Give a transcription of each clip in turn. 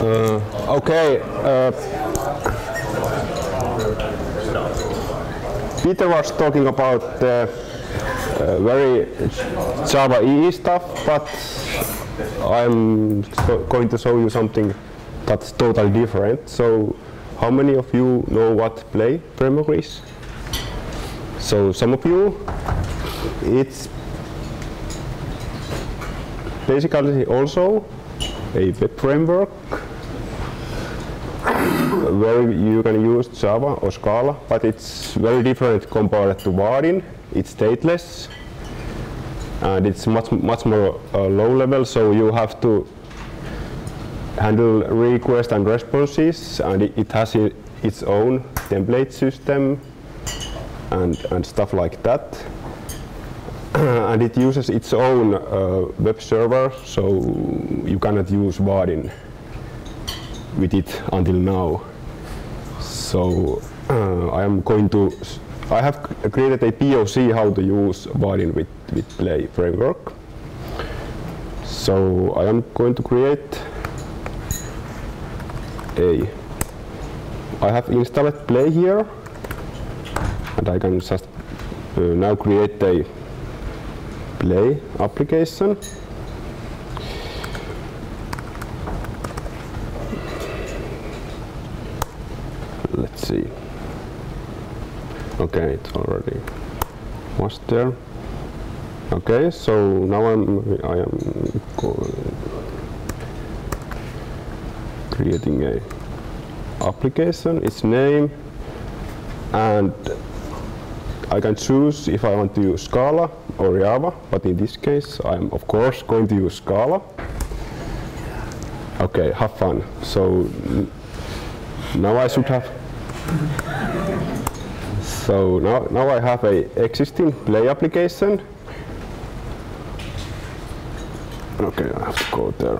Uh, okay. Uh, Peter was talking about the uh, very Java EE stuff, but I'm going to show you something that's totally different. So, how many of you know what Play framework is? So, some of you, it's basically also a web framework where you can use Java or Scala, but it's very different compared to Vaadin. It's stateless and it's much much more uh, low level, so you have to handle requests and responses, and it, it has i its own template system and, and stuff like that. and it uses its own uh, web server, so you cannot use Vaadin with it until now. So uh, I am going to, I have created a POC how to use Vaadin with, with Play framework. So I am going to create a, I have installed Play here, and I can just uh, now create a Play application. Let's see. Okay, it's already was there. Okay, so now I'm I am creating a application, its name, and I can choose if I want to use Scala or Java, but in this case I'm of course going to use Scala. Okay, have fun. So now I should have so now, now I have a existing play application. Okay, I have to go there.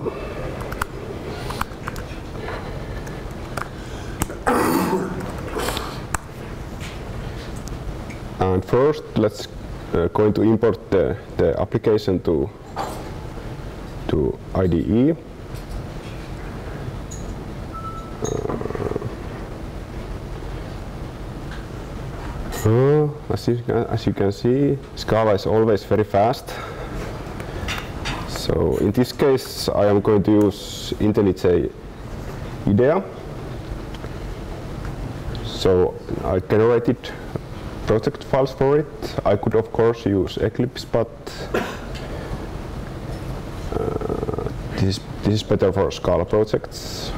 And first, let's uh, going to import the, the application to to IDE. Uh, as, you can, as you can see, Scala is always very fast. So in this case, I am going to use IntelliJ IDEA. So I generated project files for it. I could of course use Eclipse, but uh, this, this is better for Scala projects.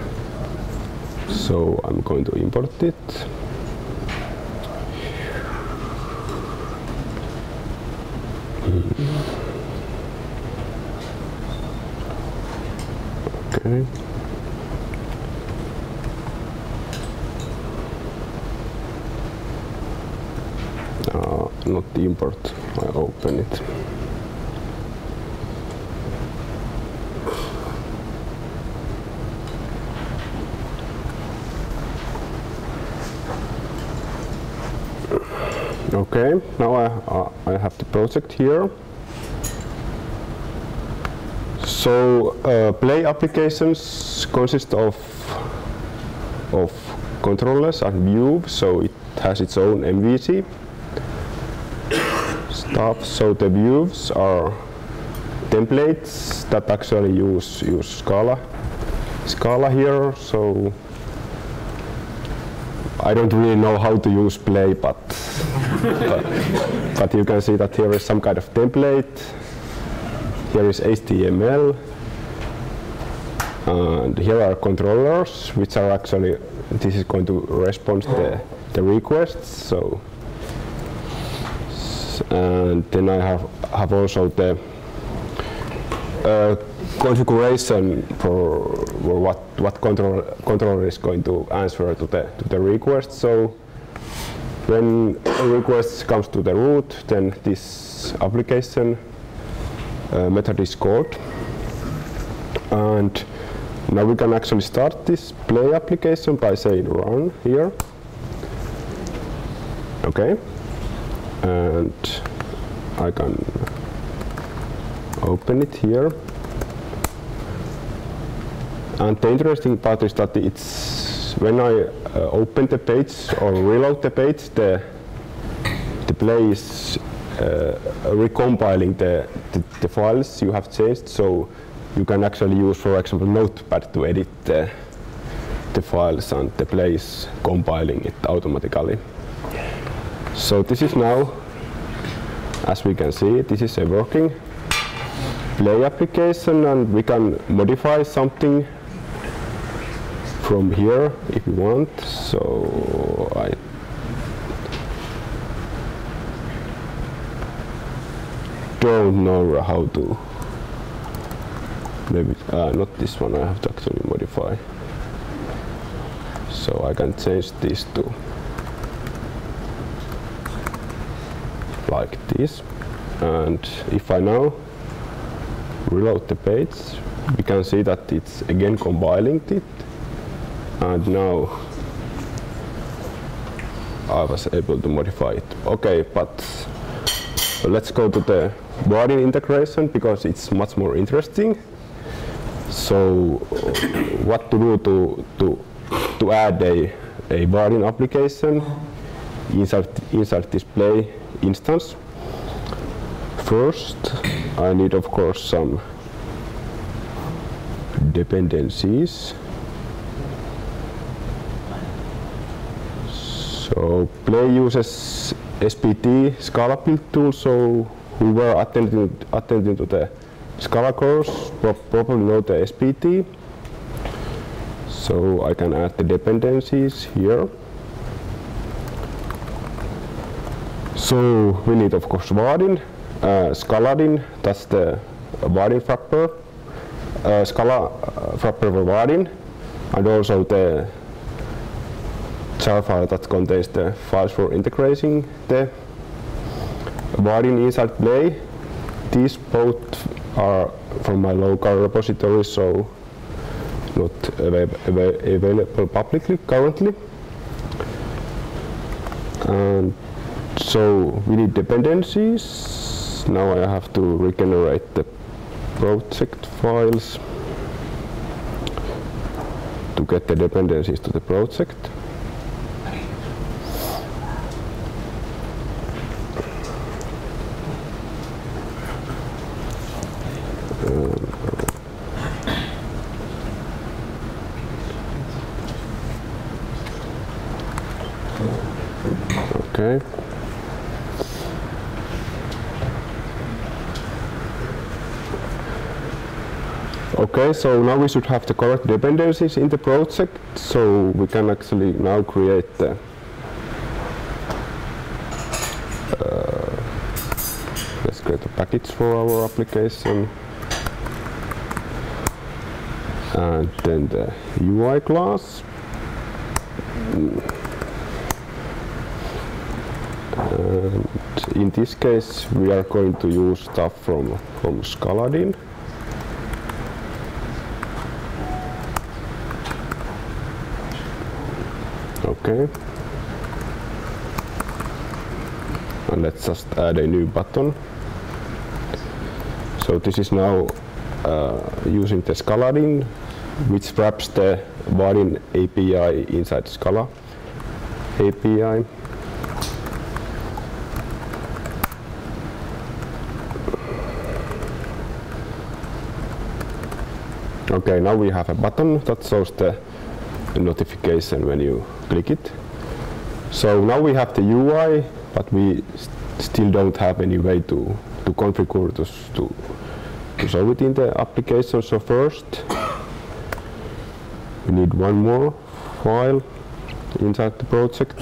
So I'm going to import it. Okay. Uh, not the import, I open it. Okay, now I, uh, I have the project here. So uh, Play applications consist of of controllers and views, so it has its own MVC stuff. So the views are templates that actually use use Scala Scala here. So I don't really know how to use Play, but but, but you can see that here is some kind of template here is HTML and here are controllers which are actually this is going to respond the, the requests so and then I have have also the uh, configuration for, what what control, controller is going to answer to the to the request. So when a request comes to the root then this application uh, method is called. And now we can actually start this play application by saying run here. Okay. And I can open it here. And the interesting part is that it's when I uh, open the page or reload the page, the the play is Uh, recompiling the, the, the files you have changed. So you can actually use, for example, Notepad to edit the, the files, and the place compiling it automatically. So this is now, as we can see, this is a working play application, and we can modify something from here if you want. So I don't know how to. Maybe uh, not this one I have to actually modify. So I can change this to like this. And if I now reload the page we can see that it's again compiling it. And now I was able to modify it. Okay but let's go to the Vaadin integration because it's much more interesting. So what to do to, to, to add a, a Vaadin application inside, inside display instance. First, I need of course some dependencies. So Play uses SBT Scala build tool, so who were attending, attending to the Scala course probably know the SBT. So I can add the dependencies here. So we need of course Vaadin, uh, Scaladin, that's the Vaadin wrapper, uh, Scala uh, wrapper for Vaadin, and also the jar file that contains the files for integrating the Vaadin inside play. These both are from my local repository, so not available publicly currently. And so we need dependencies. Now I have to regenerate the project files to get the dependencies to the project. Okay. Okay, so now we should have the correct dependencies in the project, so we can actually now create the uh, let's create a package for our application and then the UI class and in this case we are going to use stuff from from Scaladin. Okay. And let's just add a new button. So this is now uh, using the Scaladin which wraps the Vaadin API inside Scala API Okay, now we have a button that shows the notification when you click it. So now we have the UI, but we st still don't have any way to, to configure this to, to show it in the application. So first, we need one more file inside the project,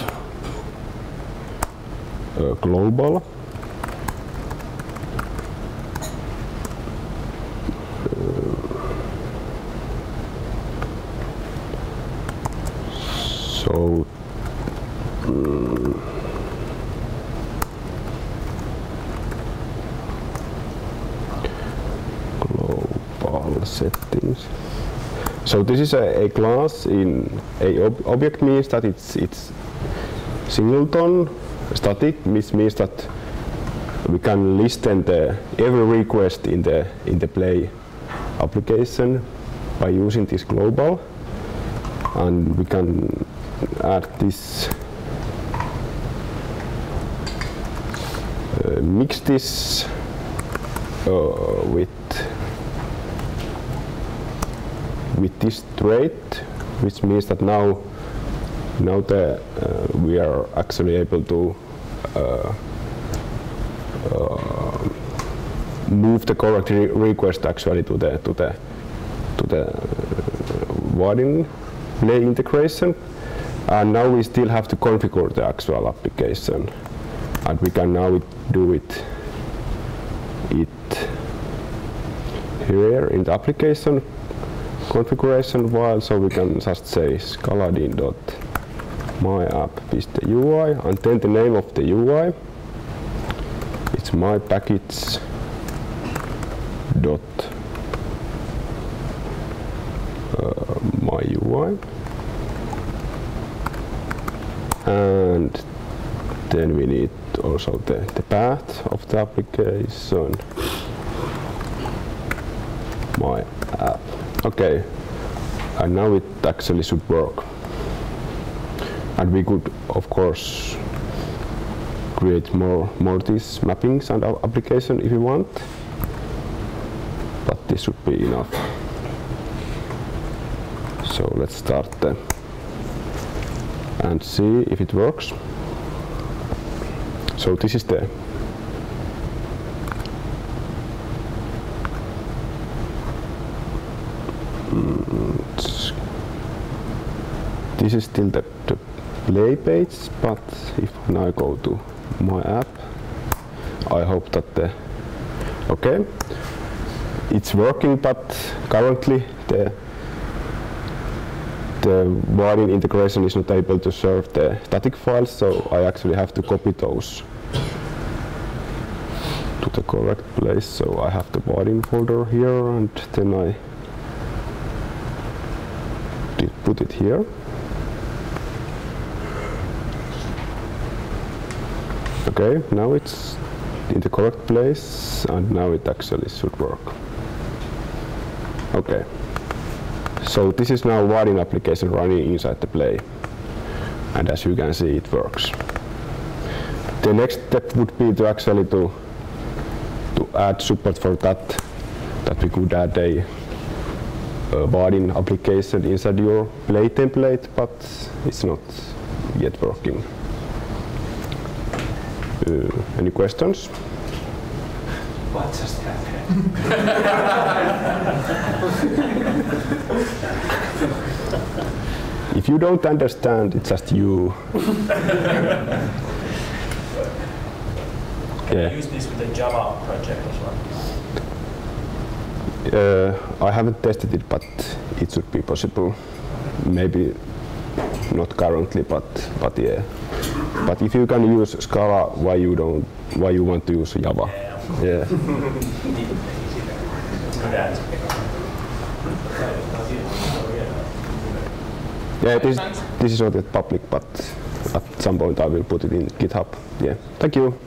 uh, global. So mm, global settings. So this is a, a class in a ob object means that it's it's singleton static, which means that we can listen the every request in the in the play application by using this global and we can add this uh, mix this uh, with with this trait which means that now now uh, we are actually able to uh, uh, move the correct re request actually to the to the to the Vaadin play integration and now we still have to configure the actual application. And we can now do it it here in the application configuration file so we can just say scaladin dot myapp.ui and then the name of the UI it's my package dot uh, my UI and then we need also the, the path of the application. My app. Okay. And now it actually should work. And we could of course create more more these mappings and application if you want. But this should be enough. So let's start the and see if it works. So this is the this is still the, the play page but if now I go to my app I hope that the okay. It's working but currently the the Vaadin integration is not able to serve the static files so I actually have to copy those to the correct place. So I have the Vaadin folder here and then I put it here. Okay now it's in the correct place and now it actually should work. Okay so this is now Vaadin application running inside the play. And as you can see it works. The next step would be to actually to to add support for that that we could add a, Vaadin application inside your play template but it's not yet working. Uh, any questions? What just happened? if you don't understand, it's just you. Can yeah. you use this with the Java project as well? Uh, I haven't tested it, but it should be possible. Maybe not currently, but but yeah. But if you can use Scala, why you don't? Why you want to use Java? Yeah. yeah. this this is not yet public, but at some point I will put it in GitHub. Yeah. Thank you.